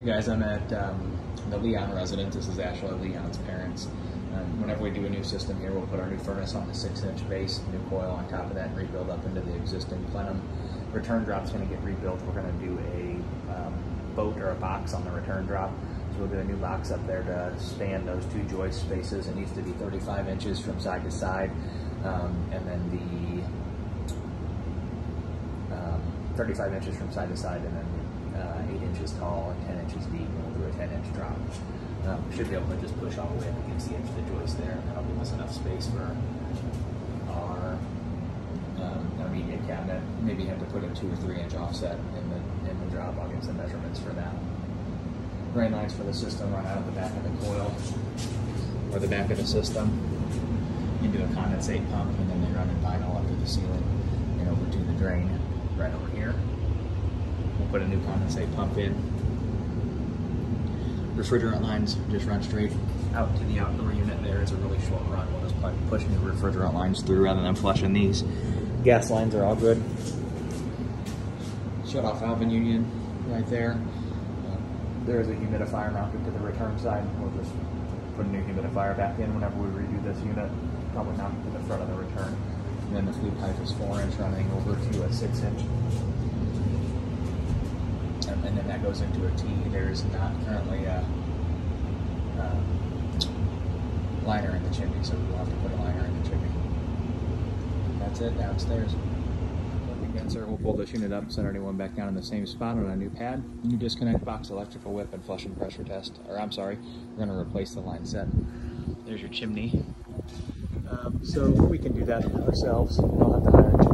Hey guys, I'm at um, the Leon residence. This is Ashley Leon's parents. Um, whenever we do a new system here, we'll put our new furnace on the six inch base, new coil on top of that, and rebuild up into the existing plenum. Return drop's going to get rebuilt. We're going to do a um, boat or a box on the return drop. So we'll do a new box up there to span those two joist spaces. It needs to be 35 inches from side to side. Um, and then the um, 35 inches from side to side, and then uh, 8 inches tall and 10 inches deep, and we'll do a 10 inch drop. Um, should be able to just push all the way up against the edge of the joist there, and that'll give us enough space for our, um, our media cabinet. Maybe have to put a 2 or 3 inch offset in the, in the drop. I'll get some measurements for that. Drain lines for the system run out of the back of the coil, or the back of the system into a condensate pump, and then they run in vinyl up to the ceiling and over to the drain right over here. We'll put a new condensate pump in. Refrigerant lines just run straight out to the outdoor unit there. It's a really short run. We'll just pushing the refrigerant lines through rather than flushing these. Gas lines are all good. Shut off valve and union right there. Uh, there is a humidifier mounted to the return side. We'll just put a new humidifier back in whenever we redo this unit. Probably not to the front of the return. And then the flue pipe is four inch running over to a six inch. And then that goes into a T. There's not currently a um, liner in the chimney, so we'll have to put a liner in the chimney. That's it downstairs. Condenser, we'll pull this unit up, set our new one back down in the same spot on a new pad. New disconnect box, electrical whip, and flush and pressure test. Or I'm sorry, we're going to replace the line set. There's your chimney. Um, so we can do that ourselves. We don't have to